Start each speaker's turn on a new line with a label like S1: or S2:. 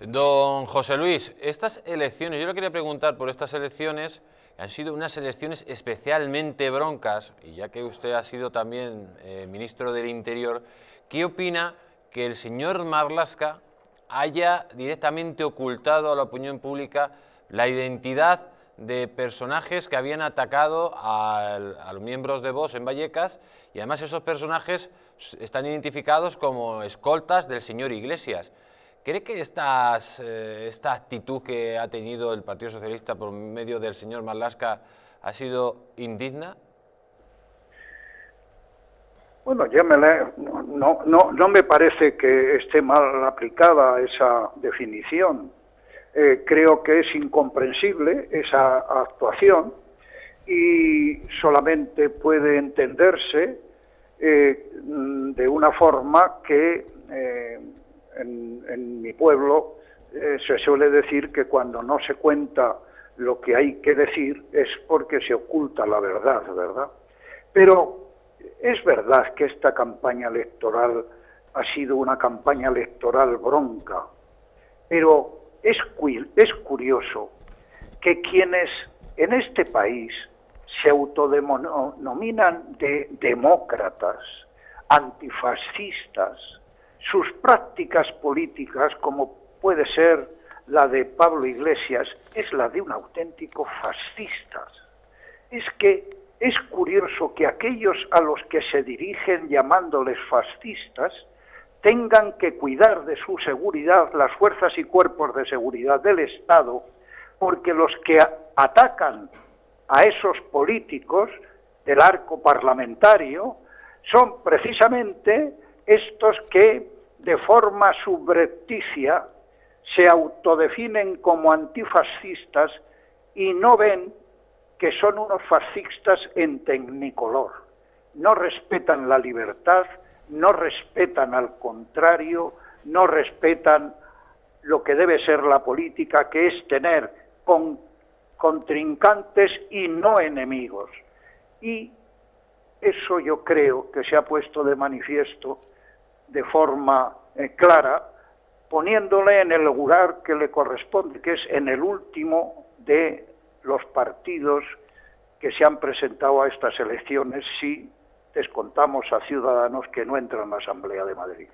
S1: Don José Luis, estas elecciones, yo le quería preguntar por estas elecciones, han sido unas elecciones especialmente broncas, y ya que usted ha sido también eh, ministro del Interior, ¿qué opina que el señor Marlasca haya directamente ocultado a la opinión pública la identidad de personajes que habían atacado a, los miembros de Vox en Vallecas y además esos personajes están identificados como escoltas del señor Iglesias? ¿Cree que estas, eh, esta actitud que ha tenido el Partido Socialista por medio del señor Marlasca ha sido indigna?
S2: Bueno, ya no, no, no, me parece que esté mal aplicada esa definición. Eh, creo que es incomprensible esa actuación y solamente puede entenderse eh, de una forma que en, mi pueblo eh, se suele decir que cuando no se cuenta lo que hay que decir es porque se oculta la verdad, ¿verdad? Pero es verdad que esta campaña electoral ha sido una campaña electoral bronca, pero es, es curioso que quienes en este país se autodenominan de demócratas, antifascistas, sus prácticas políticas, como puede ser la de Pablo Iglesias, es la de un auténtico fascista. Es que es curioso que aquellos a los que se dirigen llamándoles fascistas tengan que cuidar de su seguridad las fuerzas y cuerpos de seguridad del Estado, porque los que atacan a esos políticos del arco parlamentario son precisamente estos que de forma subrepticia se autodefinen como antifascistas y no ven que son unos fascistas en tecnicolor. No respetan la libertad, no respetan al contrario, no respetan lo que debe ser la política, que es tener con, contrincantes y no enemigos. Y eso yo creo que se ha puesto de manifiesto de forma eh, clara, poniéndole en el lugar que le corresponde, que es en el último de los partidos que se han presentado a estas elecciones si descontamos a ciudadanos que no entran en la Asamblea de Madrid.